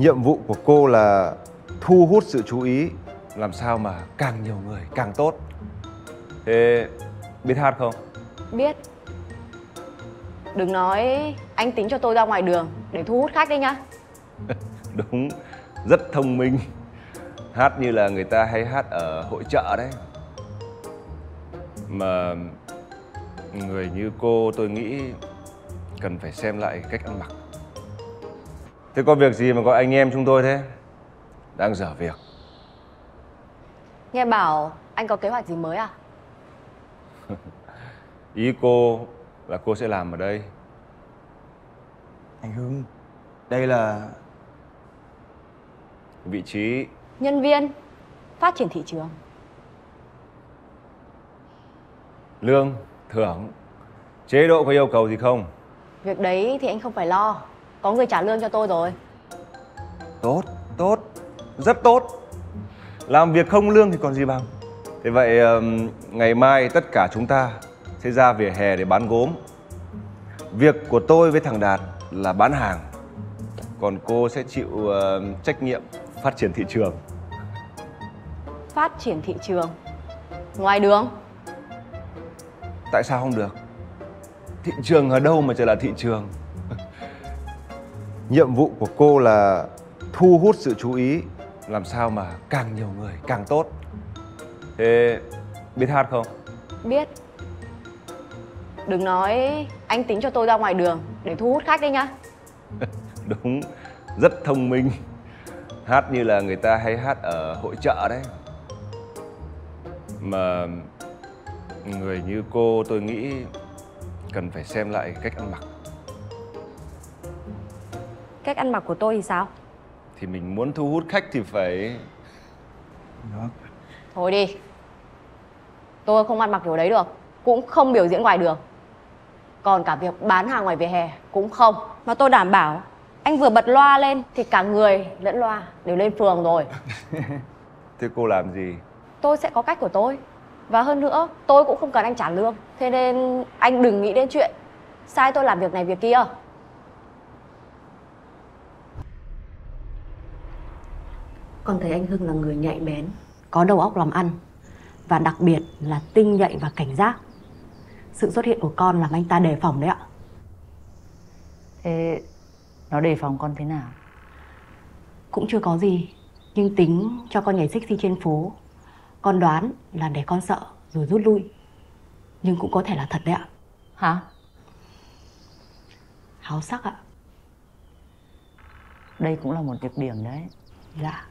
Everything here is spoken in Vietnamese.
Nhiệm vụ của cô là thu hút sự chú ý làm sao mà càng nhiều người càng tốt. Thế biết hát không? Biết Đừng nói anh tính cho tôi ra ngoài đường để thu hút khách đấy nhá Đúng, rất thông minh. Hát như là người ta hay hát ở hội chợ đấy. Mà người như cô tôi nghĩ cần phải xem lại cách ăn mặc. Thế có việc gì mà gọi anh em chúng tôi thế? Đang dở việc. Nghe bảo anh có kế hoạch gì mới à? Ý cô là cô sẽ làm ở đây. Anh Hưng, đây là Vị trí Nhân viên Phát triển thị trường lương, thưởng, chế độ có yêu cầu gì không? Việc đấy thì anh không phải lo Có người trả lương cho tôi rồi Tốt, tốt, rất tốt. Làm việc không lương thì còn gì bằng. Thế vậy ngày mai tất cả chúng ta sẽ ra vỉa hè để bán gốm. Việc của tôi với thằng Đạt là bán hàng. Còn cô sẽ chịu trách nhiệm phát triển thị trường. Phát triển thị trường Ngoài đường Tại sao không được? Thị trường ở đâu mà chỉ là thị trường? Nhiệm vụ của cô là thu hút sự chú ý làm sao mà càng nhiều người càng tốt. Thế biết hát không? Biết Đừng nói anh tính cho tôi ra ngoài đường để thu hút khách đấy nhá Đúng, rất thông minh. Hát như là người ta hay hát ở hội chợ đấy. Mà người như cô tôi nghĩ cần phải xem lại cách ăn mặc. Cách ăn mặc của tôi thì sao? Thì mình muốn thu hút khách thì phải. Được. Thôi đi. Tôi không ăn mặc kiểu đấy được Cũng không biểu diễn ngoài đường. Còn cả việc bán hàng ngoài vỉa hè cũng không. Mà tôi đảm bảo Anh vừa bật loa lên Thì cả người lẫn loa đều lên phường rồi. Thế cô làm gì? Tôi sẽ có cách của tôi. Và hơn nữa tôi cũng không cần anh trả lương. Thế nên anh đừng nghĩ đến chuyện Sai tôi làm việc này việc kia Con thấy anh Hưng là người nhạy bén Có đầu óc làm ăn Và đặc biệt là tinh nhạy và cảnh giác Sự xuất hiện của con làm anh ta đề phòng đấy ạ Thế nó đề phòng con thế nào? Cũng chưa có gì Nhưng tính cho con nhảy xích xi trên phố Con đoán là để con sợ rồi rút lui Nhưng cũng có thể là thật đấy ạ Hả? Háo sắc ạ Đây cũng là một nhược điểm đấy. Dạ